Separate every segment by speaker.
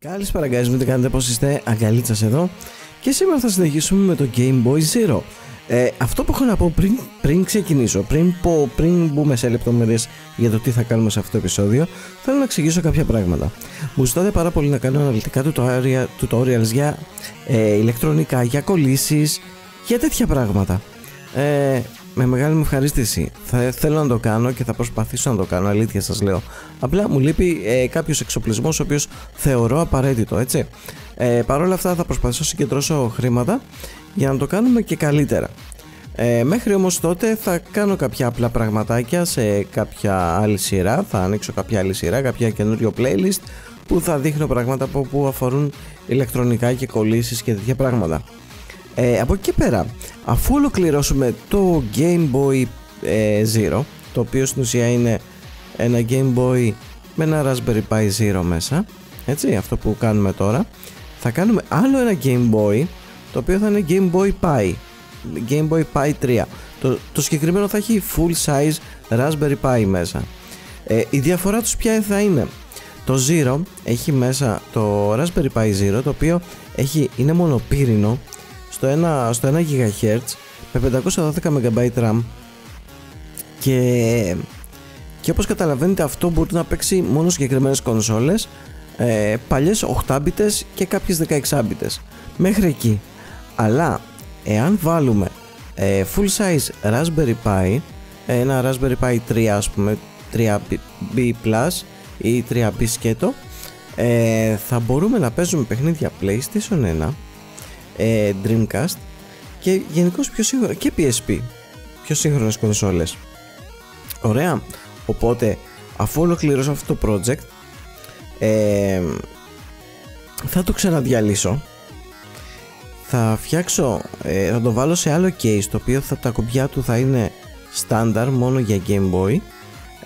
Speaker 1: Καλησπέρα guys, μην τι κάνετε πώς είστε, Αγκαλίτσας εδώ. Και σήμερα θα συνεχίσουμε με το Game Boy Zero. Ε, Αυτό που έχω να πω πριν, πριν ξεκινήσω, πριν, πω, πριν μπούμε σε λεπτομέρειες για το τι θα κάνουμε σε αυτό το επεισόδιο θέλω να εξηγήσω κάποια πράγματα. Μου ζητάτε πάρα πολύ να κάνω αναλυτικά tutorials για ε, ηλεκτρονικά, για κολλήσεις, για τέτοια πράγματα. Ε, με μεγάλη μου ευχαρίστηση. Θα θέλω να το κάνω και θα προσπαθήσω να το κάνω, αλήθεια σας λέω. Απλά μου λείπει ε, κάποιος εξοπλισμός ο οποίος θεωρώ απαραίτητο, έτσι. Ε, Παρ' όλα αυτά θα προσπαθήσω να συγκεντρώσω χρήματα για να το κάνουμε και καλύτερα. Ε, μέχρι όμως τότε θα κάνω κάποια απλά πραγματάκια σε κάποια άλλη σειρά, θα ανοίξω κάποια άλλη σειρά, κάποια καινούριο playlist που θα δείχνω πράγματα που αφορούν ηλεκτρονικά και κολλήσεις και τέτοια πράγματα. Ε, από εκεί και πέρα, αφού ολοκληρώσουμε το Game Boy ε, Zero, το οποίο στην ουσία είναι ένα Game Boy με ένα Raspberry Pi Zero μέσα, έτσι, αυτό που κάνουμε τώρα, θα κάνουμε άλλο ένα Game Boy, το οποίο θα είναι Game Boy Pi, Game Boy Pi 3. Το, το συγκεκριμένο θα έχει full size Raspberry Pi μέσα. Ε, η διαφορά τους ποια θα είναι; Το Zero έχει μέσα το Raspberry Pi Zero, το οποίο έχει, είναι μονοπύρινο στο 1, στο 1 GHz με 512 MB RAM. Και, και όπως καταλαβαίνετε αυτό μπορεί να παίξει μόνο συγκεκριμένες κονσόλες ε, παλιές 8 bits και κάποιες 16 bits μέχρι εκεί. Αλλά εάν βάλουμε ε, full size Raspberry Pi ένα Raspberry Pi 3 ας πούμε 3B Plus ή 3B σκέτο ε, θα μπορούμε να παίζουμε παιχνίδια PlayStation 1 ε, Dreamcast και γενικώς πιο σύγχρονα και PSP πιο σύγχρονες κονσόλες. Ωραία. Οπότε αφού ολοκληρώσω αυτό το project ε, θα το ξαναδιαλύσω. Θα φτιάξω ε, θα το βάλω σε άλλο case το οποίο θα, τα κουμπιά του θα είναι standard μόνο για Game Boy.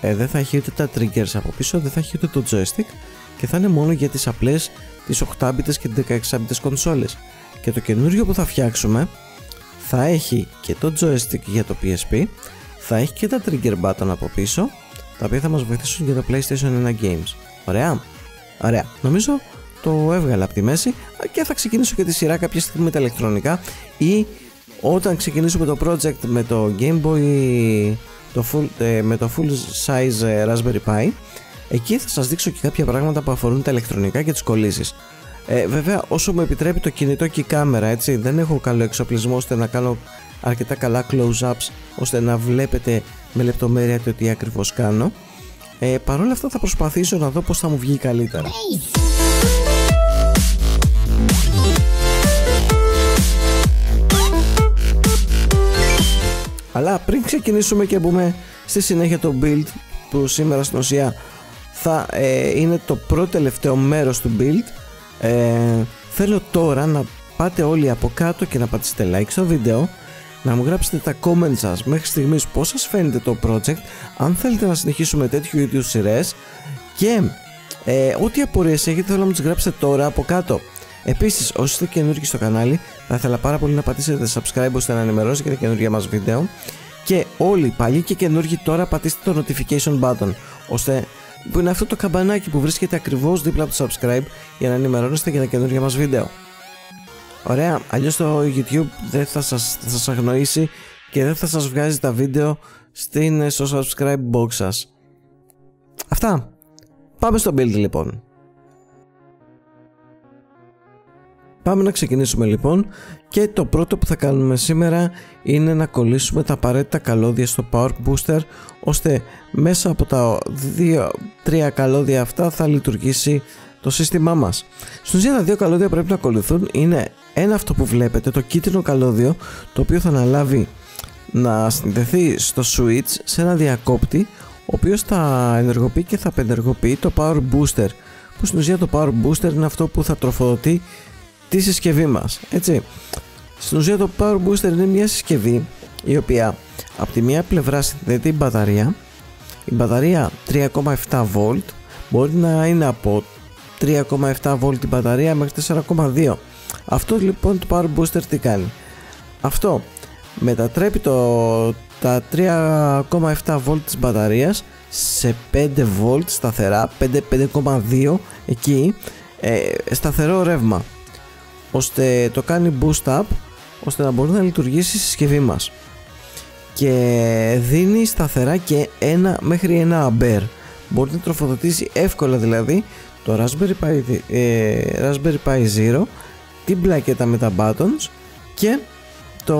Speaker 1: Ε, δεν θα έχει ούτε τα triggers από πίσω δεν θα έχει ούτε το joystick και θα είναι μόνο για τις απλές τις 8 bits και τις 16 bits κονσόλες και το καινούριο που θα φτιάξουμε θα έχει και το joystick για το PSP θα έχει και τα trigger button από πίσω τα οποία θα μας βοηθήσουν για το PlayStation 1 Games. Ωραία. Ωραία. Νομίζω το έβγαλα από τη μέση. Και θα ξεκινήσω και τη σειρά κάποια στιγμή με τα ηλεκτρονικά ή όταν ξεκινήσουμε το project με το Game Boy το full, ε, με το full size ε, Raspberry Pi εκεί θα σας δείξω και κάποια πράγματα που αφορούν τα ηλεκτρονικά και τις κολλήσεις ε, βέβαια, όσο μου επιτρέπει το κινητό και η κάμερα, έτσι, δεν έχω καλό εξοπλισμό ώστε να κάνω αρκετά καλά close-ups ώστε να βλέπετε με λεπτομέρεια το τι ακριβώς κάνω. Ε, Παρ' όλα αυτά θα προσπαθήσω να δω πώς θα μου βγει καλύτερα. Αλλά πριν ξεκινήσουμε και μπούμε στη συνέχεια το build που σήμερα στην ουσία θα ε, είναι το πρώτο τελευταίο μέρος του build ε, θέλω τώρα να πάτε όλοι από κάτω και να πατήσετε like στο βίντεο να μου γράψετε τα comments σας μέχρι στιγμής πώς σας φαίνεται το project αν θέλετε να συνεχίσουμε τέτοιου είδους σειρές και ε, ό,τι απορίες έχετε θέλω να μου τις γράψετε τώρα από κάτω. Επίσης, όσοι είστε καινούργοι στο κανάλι, θα ήθελα πάρα πολύ να πατήσετε subscribe ώστε να ενημερώσετε για τα καινούργια μας βίντεο. Και όλοι παλιοί και καινούργοι τώρα πατήστε το notification button ώστε που είναι αυτό το καμπανάκι που βρίσκεται ακριβώς δίπλα από το subscribe για να ενημερώνεστε για τα καινούργια μας βίντεο. Ωραία, αλλιώς το YouTube δεν θα σας, θα σας αγνοήσει και δεν θα σας βγάζει τα βίντεο στην, στο subscribe box σας. Αυτά. Πάμε στο build λοιπόν. Πάμε να ξεκινήσουμε λοιπόν και το πρώτο που θα κάνουμε σήμερα είναι να κολλήσουμε τα απαραίτητα καλώδια στο Power Booster ώστε μέσα από τα 2-3 καλώδια αυτά θα λειτουργήσει το σύστημά μας. Στην ουσία τα δύο καλώδια πρέπει να ακολουθούν είναι ένα αυτό που βλέπετε το κίτρινο καλώδιο το οποίο θα αναλάβει να συνδεθεί στο switch σε ένα διακόπτη ο οποίος θα ενεργοποιεί και θα απενεργοποιεί το Power Booster που στην ουσία το Power Booster είναι αυτό που θα τροφοδοτεί τη συσκευή μας έτσι. Στην ουσία το Power Booster είναι μια συσκευή η οποία από τη μία πλευρά συνδέεται την μπαταρία. Η μπαταρία 3,7 V μπορεί να είναι από 3,7 V η μπαταρία μέχρι 4,2 αυτό λοιπόν το Power Booster τι κάνει; Αυτό μετατρέπει το, τα 3,7 V της μπαταρίας σε 5 V σταθερά 5, 5,2 εκεί ε, σταθερό ρεύμα ώστε το κάνει boost up ώστε να μπορεί να λειτουργήσει η συσκευή μας. Και δίνει σταθερά και ένα μέχρι ένα αμπέρ μπορεί να τροφοδοτήσει εύκολα δηλαδή το Raspberry Pi, ε, Raspberry Pi Zero την πλακέτα με τα buttons και το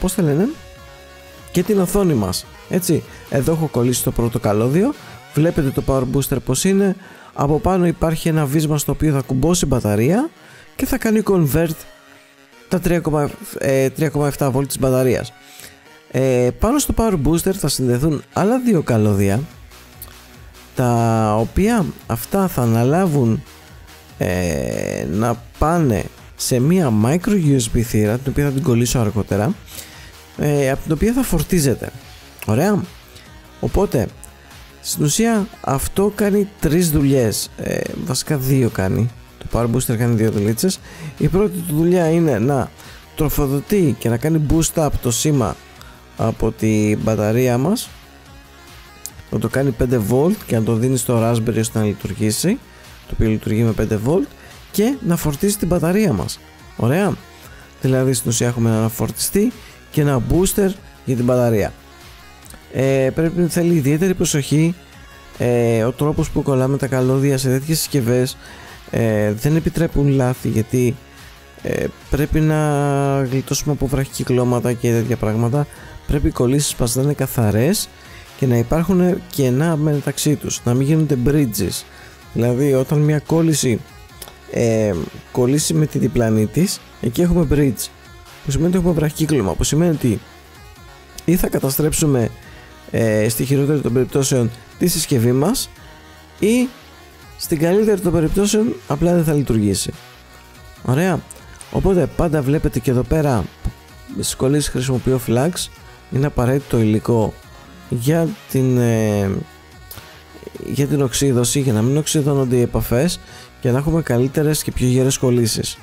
Speaker 1: πώς θα λένε και την οθόνη μας. Έτσι εδώ έχω κολλήσει το πρώτο καλώδιο. Βλέπετε το power booster πως είναι. Από πάνω υπάρχει ένα βίσμα στο οποίο θα κουμπώσει μπαταρία και θα κάνει convert τα 3,7 ε, V της μπαταρίας. Ε, πάνω στο power booster θα συνδεθούν άλλα δύο καλώδια τα οποία αυτά θα αναλάβουν ε, να πάνε σε μία micro USB θύρα την οποία θα την κολλήσω αργότερα ε, από την οποία θα φορτίζεται. Ωραία. Οπότε στην ουσία αυτό κάνει τρεις δουλειές. Ε, βασικά δύο κάνει το Power Booster κάνει δύο δουλίτσες. Η πρώτη του δουλειά είναι να τροφοδοτεί και να κάνει boost up το σήμα από τη μπαταρία μας. Να το κάνει 5 volt και να το δίνει στο Raspberry ώστε να λειτουργήσει το οποίο λειτουργεί με 5 volt και να φορτίσει την μπαταρία μας. Ωραία. Δηλαδή στην ουσία έχουμε ένα φορτιστή και ένα booster για την μπαταρία. Ε, πρέπει να θέλει ιδιαίτερη προσοχή ε, ο τρόπος που κολλάμε τα καλώδια σε τέτοιες συσκευές ε, δεν επιτρέπουν λάθη γιατί ε, πρέπει να γλιτώσουμε από βραχικυκλώματα και τέτοια πράγματα. Πρέπει οι κολλήσεις μας να είναι καθαρές και να υπάρχουν κενά μεταξύ τους να μην γίνονται bridges. Δηλαδή όταν μια κόλληση ε, κολλήσει με τη διπλανή της, εκεί έχουμε bridge που σημαίνει ότι έχουμε βραχικύκλωμα που σημαίνει ότι ή θα καταστρέψουμε ε, στη χειρότερη των περιπτώσεων τη συσκευή μας ή στην καλύτερη των περιπτώσεων απλά δεν θα λειτουργήσει. Ωραία. Οπότε πάντα βλέπετε και εδώ πέρα στις κολλήσεις χρησιμοποιώ flags είναι απαραίτητο υλικό για την ε, για την οξύδωση για να μην οξυδώνονται οι επαφές και να έχουμε καλύτερες και πιο γερές κολλήσεις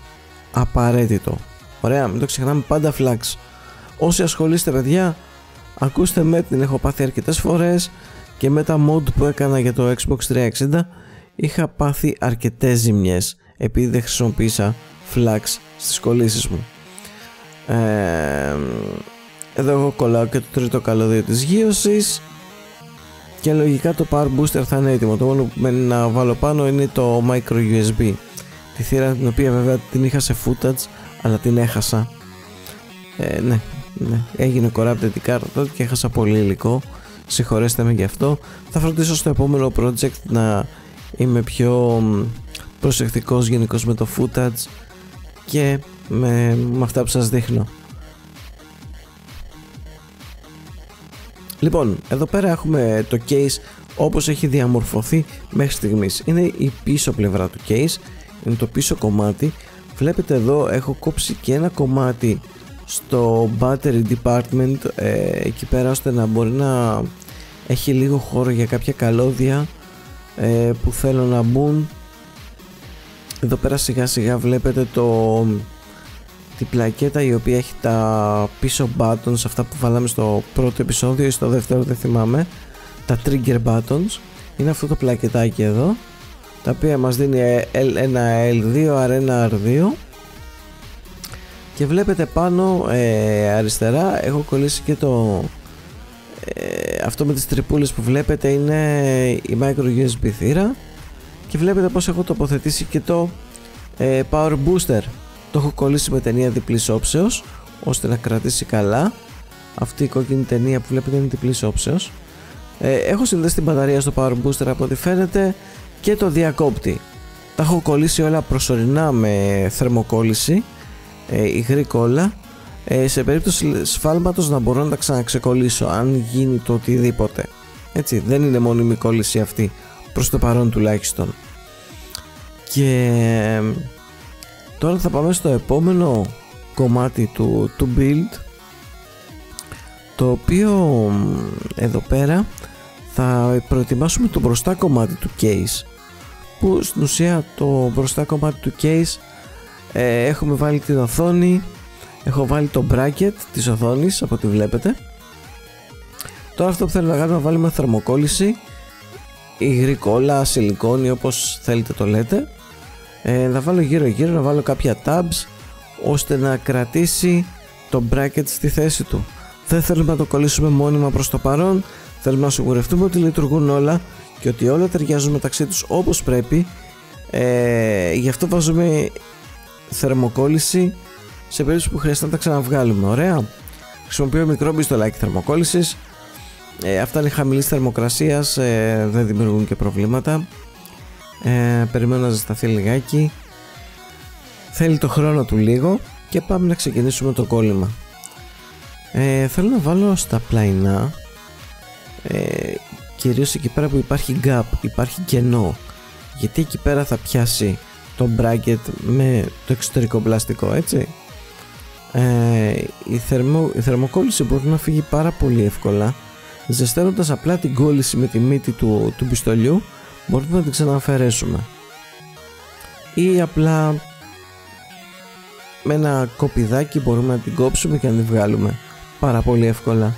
Speaker 1: απαραίτητο. Ωραία μην το ξεχνάμε πάντα flags όσοι ασχολείστε παιδιά ακούστε με την έχω πάθει αρκετές φορές και με τα mod που έκανα για το Xbox 360 είχα πάθει αρκετές ζημιές επειδή δεν χρησιμοποίησα flags στις κολλήσεις μου. Ε, εδώ έχω κολλάω και το τρίτο καλώδιο της γύρωσης και λογικά το power booster θα είναι έτοιμο. Το μόνο που μένει να βάλω πάνω είναι το micro USB τη θύρα την οποία βέβαια την είχα σε footage αλλά την έχασα. Ε, ναι, ναι, έγινε corrupted η κάρτα τότε και έχασα πολύ υλικό. Συγχωρέστε με γι' αυτό. Θα φροντίσω στο επόμενο project να είμαι πιο προσεκτικός γενικώς με το footage και με, με αυτά που σας δείχνω Λοιπόν, εδώ πέρα έχουμε το case όπως έχει διαμορφωθεί μέχρι στιγμής. Είναι η πίσω πλευρά του case, είναι το πίσω κομμάτι. Βλέπετε εδώ έχω κόψει και ένα κομμάτι στο battery department ε, εκεί πέρα ώστε να μπορεί να έχει λίγο χώρο για κάποια καλώδια ε, που θέλω να μπουν. Εδώ πέρα σιγά σιγά βλέπετε το τη πλακέτα η οποία έχει τα πίσω buttons αυτά που βάλαμε στο πρώτο επεισόδιο ή στο δεύτερο δεν θυμάμαι. Τα trigger buttons. Είναι αυτό το πλακετάκι εδώ τα οποία μας δίνει ένα L2, R1, R2 και βλέπετε πάνω ε, αριστερά έχω κολλήσει και το ε, αυτό με τις τρυπούλες που βλέπετε είναι η micro USB θύρα και βλέπετε πως έχω τοποθετήσει και το ε, power booster. Το έχω κολλήσει με ταινία διπλής όψεως ώστε να κρατήσει καλά. Αυτή η κόκκινη ταινία που βλέπετε είναι διπλής όψεως. Ε, έχω συνδέσει την μπαταρία στο power booster από ό,τι φαίνεται και το διακόπτη. Τα έχω κολλήσει όλα προσωρινά με θερμοκόλληση ε, υγρή κόλλα ε, σε περίπτωση σφάλματος να μπορώ να τα ξαναξεκολλήσω αν γίνει το οτιδήποτε. Έτσι δεν είναι μόνιμη κόλληση αυτή προς το παρόν τουλάχιστον. Και Τώρα θα πάμε στο επόμενο κομμάτι του, του build το οποίο εδώ πέρα θα προετοιμάσουμε το μπροστά κομμάτι του case που στην ουσία το μπροστά κομμάτι του case ε, έχουμε βάλει την οθόνη έχω βάλει το bracket της οθόνης από ό,τι βλέπετε. Τώρα αυτό που θέλω να κάνουμε να βάλουμε θερμοκόλληση υγρή κόλλα, σιλικόνη όπως θέλετε το λέτε. Ε, να βάλω γύρω γύρω να βάλω κάποια tabs ώστε να κρατήσει το bracket στη θέση του. Δεν θέλουμε να το κολλήσουμε μόνιμα προς το παρόν. Θέλουμε να σιγουρευτούμε ότι λειτουργούν όλα και ότι όλα ταιριάζουν μεταξύ τους όπως πρέπει. Ε, γι' αυτό βάζουμε θερμοκόλληση σε περίπτωση που χρειάζεται να τα ξαναβγάλουμε ωραία. Χρησιμοποιώ μικρό μπιστολάκι θερμοκόλλησης. Ε, αυτά είναι χαμηλής θερμοκρασίας ε, δεν δημιουργούν και προβλήματα. Ε, περιμένω να ζεσταθεί λιγάκι. Θέλει το χρόνο του λίγο και πάμε να ξεκινήσουμε το κόλλημα. Ε, θέλω να βάλω στα πλαϊνά ε, κυρίως εκεί πέρα που υπάρχει gap υπάρχει κενό. Γιατί εκεί πέρα θα πιάσει το bracket με το εξωτερικό πλαστικό έτσι ε, η, θερμο, η θερμοκόλληση μπορεί να φύγει πάρα πολύ εύκολα ζεσταίνοντας απλά την κόλληση με τη μύτη του, του πιστολιού μπορούμε να την ξανααφαιρέσουμε. Ή απλά με ένα κοπιδάκι μπορούμε να την κόψουμε και να την βγάλουμε πάρα πολύ εύκολα.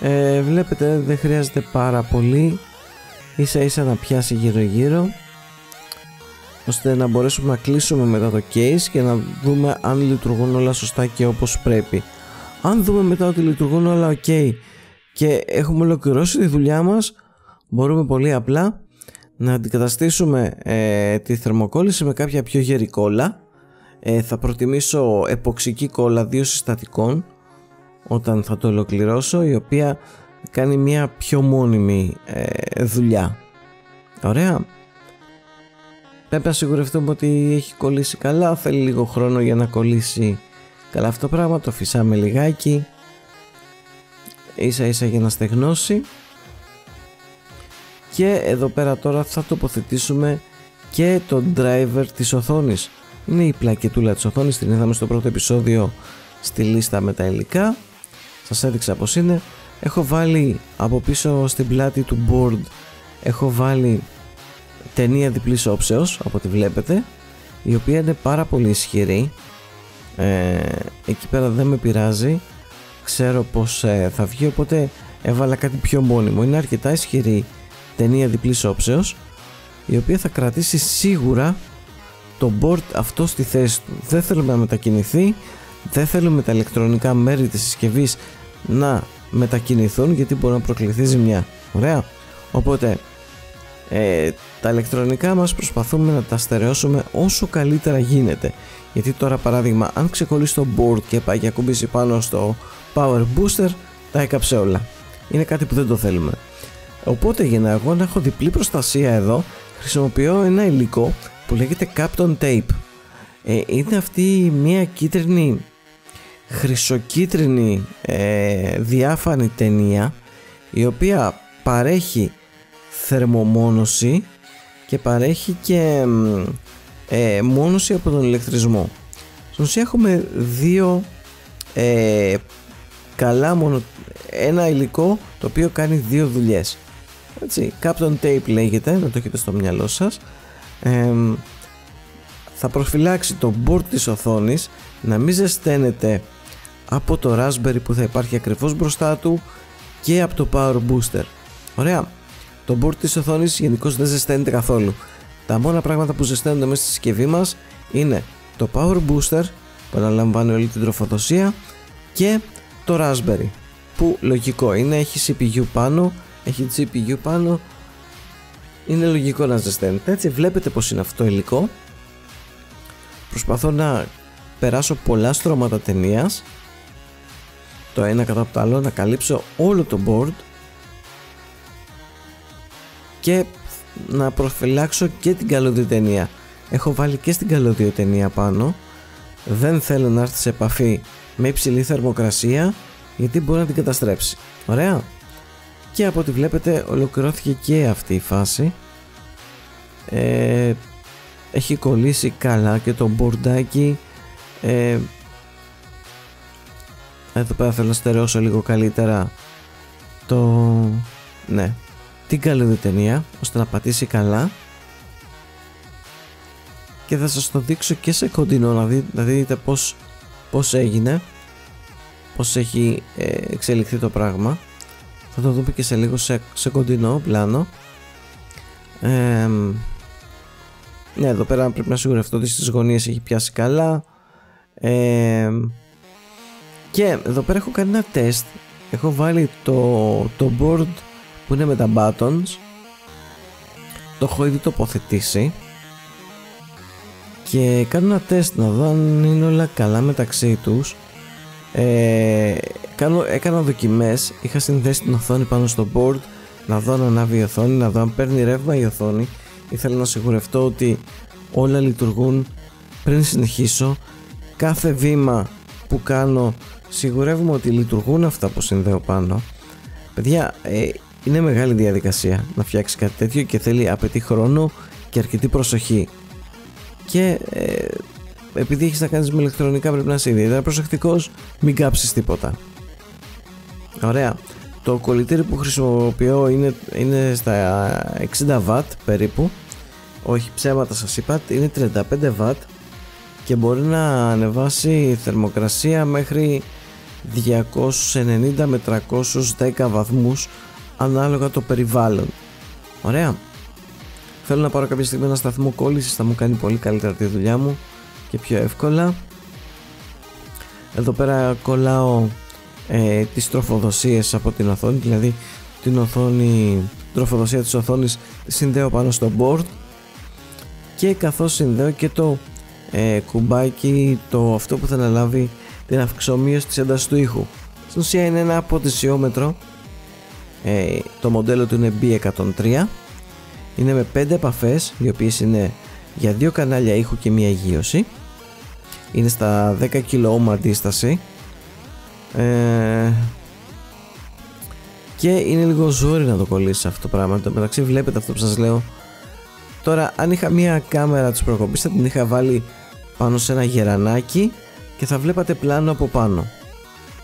Speaker 1: Ε, βλέπετε δεν χρειάζεται πάρα πολύ ίσα ίσα να πιάσει γύρω γύρω ώστε να μπορέσουμε να κλείσουμε μετά το case και να δούμε αν λειτουργούν όλα σωστά και όπως πρέπει. Αν δούμε μετά ότι λειτουργούν όλα ok και έχουμε ολοκληρώσει τη δουλειά μας μπορούμε πολύ απλά να αντικαταστήσουμε ε, τη θερμοκόλληση με κάποια πιο γερή κόλλα. Ε, θα προτιμήσω εποξική κόλλα δύο συστατικών όταν θα το ολοκληρώσω η οποία κάνει μια πιο μόνιμη ε, δουλειά. Ωραία πρέπει να σιγουρευτούμε ότι έχει κολλήσει καλά. Θέλει λίγο χρόνο για να κολλήσει καλά αυτό το πράγμα. Το φυσάμε λιγάκι. Ίσα ίσα για να στεγνώσει. Και εδώ πέρα τώρα θα τοποθετήσουμε και το driver της οθόνης. Είναι η πλακετούλα της οθόνης. Την είδαμε στο πρώτο επεισόδιο στη λίστα με τα υλικά. Σας έδειξα πως είναι. Έχω βάλει από πίσω στην πλάτη του board έχω βάλει ταινία διπλής όψεως από ό,τι βλέπετε η οποία είναι πάρα πολύ ισχυρή. Ε, εκεί πέρα δεν με πειράζει. Ξέρω πως ε, θα βγει οπότε έβαλα κάτι πιο μόνιμο. Είναι αρκετά ισχυρή ταινία διπλής όψεως η οποία θα κρατήσει σίγουρα το board αυτό στη θέση του. Δεν θέλουμε να μετακινηθεί δεν θέλουμε τα ηλεκτρονικά μέρη της συσκευής να μετακινηθούν γιατί μπορεί να προκληθεί ζημιά. Ωραία. Οπότε ε, τα ηλεκτρονικά μας προσπαθούμε να τα στερεώσουμε όσο καλύτερα γίνεται. Γιατί τώρα παράδειγμα αν ξεκολλήσει το board και πάει και ακουμπήσει πάνω στο power booster τα έκαψε όλα. Είναι κάτι που δεν το θέλουμε. Οπότε για να εγώ να έχω διπλή προστασία εδώ χρησιμοποιώ ένα υλικό που λέγεται Captain Tape. Ε, είναι αυτή μια κίτρινη χρυσοκίτρινη ε, διάφανη ταινία η οποία παρέχει θερμομόνωση και παρέχει και ε, μόνωση από τον ηλεκτρισμό. Στον ουσία έχουμε δύο ε, καλά μόνο ένα υλικό το οποίο κάνει δύο δουλειές. Έτσι, Captain Tape λέγεται, να το έχετε στο μυαλό σας. θα προφυλάξει το board της οθόνης να μην ζεσταίνεται από το Raspberry που θα υπάρχει ακριβώς μπροστά του και από το Power Booster. Ωραία. Το board της οθόνης γενικώς δεν ζεσταίνεται καθόλου. Τα μόνα πράγματα που ζεσταίνονται μέσα στη συσκευή μας είναι το Power Booster που αναλαμβάνει όλη την τροφοδοσία και το Raspberry που λογικό είναι, έχει CPU πάνω, έχει GPU πάνω. Είναι λογικό να ζεσταίνεται έτσι. Βλέπετε πως είναι αυτό υλικό. Προσπαθώ να περάσω πολλά στρώματα ταινίας. Το ένα κατά από το άλλο να καλύψω όλο το board και να προφυλάξω και την καλωδιοτενία έχω βάλει και στην καλωδιοτενία πάνω. Δεν θέλω να έρθει σε επαφή με υψηλή θερμοκρασία γιατί μπορεί να την καταστρέψει. Ωραία. Και από ό,τι βλέπετε ολοκληρώθηκε και αυτή η φάση. Ε, έχει κολλήσει καλά και το μπορντάκι. Ε, εδώ πέρα θέλω να στερεώσω λίγο καλύτερα το... ναι την καλή ταινία ώστε να πατήσει καλά. Και θα σας το δείξω και σε κοντινό να, δει, να δείτε πως, πως έγινε πως έχει ε, εξελιχθεί το πράγμα. Θα το δούμε και σε λίγο σε, σε κοντινό πλάνο. Ε, ναι εδώ πέρα πρέπει να σιγουρευτώ ότι στις γωνίες έχει πιάσει καλά. Ε, και εδώ πέρα έχω κάνει ένα τεστ. Έχω βάλει το, το board που είναι με τα buttons το έχω ήδη τοποθετήσει και κάνω ένα τεστ να δω αν είναι όλα καλά μεταξύ τους. Ε, κάνω, έκανα δοκιμές είχα συνδέσει την οθόνη πάνω στο board να δω αν ανάβει η οθόνη να δω αν παίρνει ρεύμα η οθόνη. Ήθελα να σιγουρευτώ ότι όλα λειτουργούν πριν συνεχίσω. Κάθε βήμα που κάνω σιγουρεύουμε ότι λειτουργούν αυτά που συνδέω πάνω. Παιδιά ε, είναι μεγάλη διαδικασία να φτιάξει κάτι τέτοιο και θέλει απαιτεί χρόνο και αρκετή προσοχή. Και ε, επειδή έχεις να κάνεις με ηλεκτρονικά πρέπει να είσαι ιδιαίτερα προσεκτικός μην κάψεις τίποτα. Ωραία. Το κολλητήρι που χρησιμοποιώ είναι, είναι στα 60 W περίπου. Όχι ψέματα σας είπα είναι 35 W και μπορεί να ανεβάσει θερμοκρασία μέχρι 290 με 310 βαθμούς ανάλογα το περιβάλλον. Ωραία. Θέλω να πάρω κάποια στιγμή ένα σταθμό κόλλησης θα μου κάνει πολύ καλύτερα τη δουλειά μου και πιο εύκολα. Εδώ πέρα κολλάω ε, τις τροφοδοσίες από την οθόνη δηλαδή την οθόνη τροφοδοσία της οθόνης συνδέω πάνω στο board και καθώς συνδέω και το ε, κουμπάκι το αυτό που θα αναλάβει την αυξομοίωση της έντασης του ήχου. Στην ουσία είναι ένα αποτεσιόμετρο ε, το μοντέλο του είναι B103 είναι με 5 επαφές οι οποίες είναι για δύο κανάλια ήχου και μία γύρωση είναι στα 10 kΩ αντίσταση. Ε, και είναι λίγο ζόρι να το κολλήσεις αυτό το πράγμα. Το μεταξύ βλέπετε αυτό που σας λέω. Τώρα αν είχα μία κάμερα της προκοπής θα την είχα βάλει πάνω σε ένα γερανάκι και θα βλέπατε πλάνο από πάνω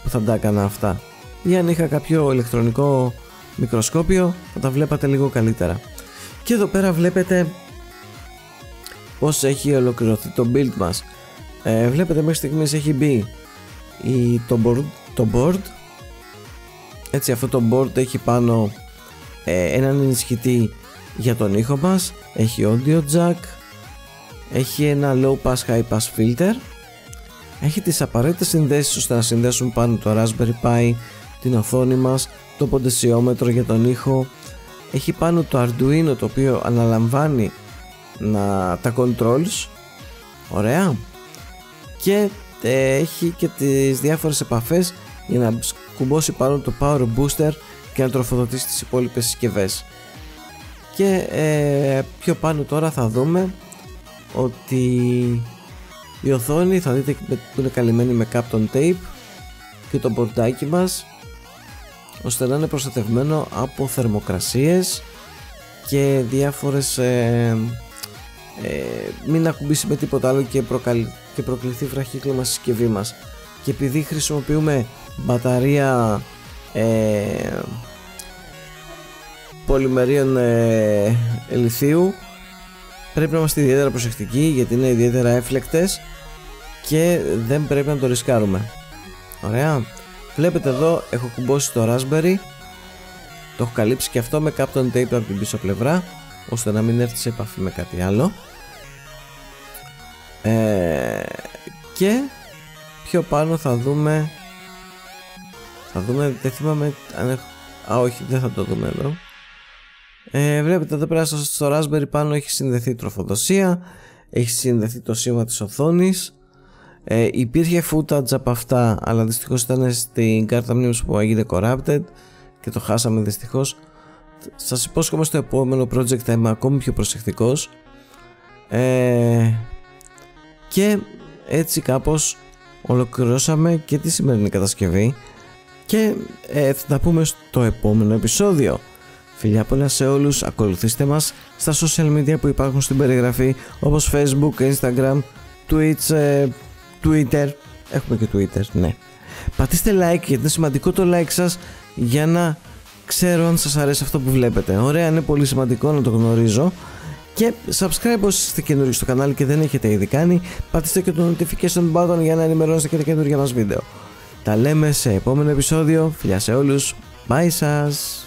Speaker 1: που θα τα έκανα αυτά. Ή αν είχα κάποιο ηλεκτρονικό μικροσκόπιο θα τα βλέπατε λίγο καλύτερα. Και εδώ πέρα βλέπετε πως έχει ολοκληρωθεί το build μας. Ε, βλέπετε μέχρι στιγμής έχει μπει η, το, board, το board. Έτσι αυτό το board έχει πάνω ε, έναν ενισχυτή για τον ήχο μας. Έχει audio jack. Έχει ένα low pass high pass filter. Έχει τις απαραίτητες συνδέσεις ώστε να συνδέσουμε πάνω το Raspberry Pi την οθόνη μας το ποντεσιόμετρο για τον ήχο έχει πάνω το Arduino το οποίο αναλαμβάνει να, τα controls. Ωραία. Και ε, έχει και τις διάφορες επαφές για να κουμπώσει πάνω το Power Booster και να τροφοδοτήσει τις υπόλοιπες συσκευές. και ε, πιο πάνω τώρα θα δούμε ότι η οθόνη θα δείτε που είναι καλυμμένη με Capton Tape και το πορτάκι μας ώστε να είναι προστατευμένο από θερμοκρασίες και διάφορες ε, ε, μην ακουμπήσει με τίποτα άλλο και, προκαλ, και προκληθεί βραχύκλωμα στη συσκευή μας. Και επειδή χρησιμοποιούμε μπαταρία ε, πολυμερίων ε, λιθίου πρέπει να είμαστε ιδιαίτερα προσεκτικοί γιατί είναι ιδιαίτερα έφλεκτες και δεν πρέπει να το ρισκάρουμε. Ωραία βλέπετε εδώ έχω κουμπώσει το Raspberry. Το έχω καλύψει και αυτό με Captain Tape από την πίσω πλευρά ώστε να μην έρθει σε επαφή με κάτι άλλο. Ε, και πιο πάνω θα δούμε θα δούμε δεν θυμάμαι αν έχω, α όχι δεν θα το δούμε εδώ. Ε, βλέπετε εδώ πέρα στο, Raspberry πάνω έχει συνδεθεί η τροφοδοσία έχει συνδεθεί το σήμα της οθόνης ε, υπήρχε footage από αυτά αλλά δυστυχώς ήταν στην κάρτα μνήμης που έγινε corrupted και το χάσαμε δυστυχώς. Σας υπόσχομαι στο επόμενο project θα είμαι ακόμη πιο προσεκτικός. Ε, και έτσι κάπως ολοκληρώσαμε και τη σημερινή κατασκευή. Και ε, θα τα πούμε στο επόμενο επεισόδιο. Φιλιά πολλά σε όλους, ακολουθήστε μας στα social media που υπάρχουν στην περιγραφή όπως facebook, instagram, twitch, ε, twitter. Έχουμε και twitter, ναι. Πατήστε like γιατί είναι σημαντικό το like σας για να ξέρω αν σας αρέσει αυτό που βλέπετε. Ωραία είναι πολύ σημαντικό να το γνωρίζω. Και subscribe όσοι είστε καινούργιοι στο κανάλι και δεν έχετε ήδη κάνει πατήστε και το notification button για να ενημερώνεστε και τα καινούργια μας βίντεο. Τα λέμε σε επόμενο επεισόδιο. Φιλιά σε όλους. Bye σας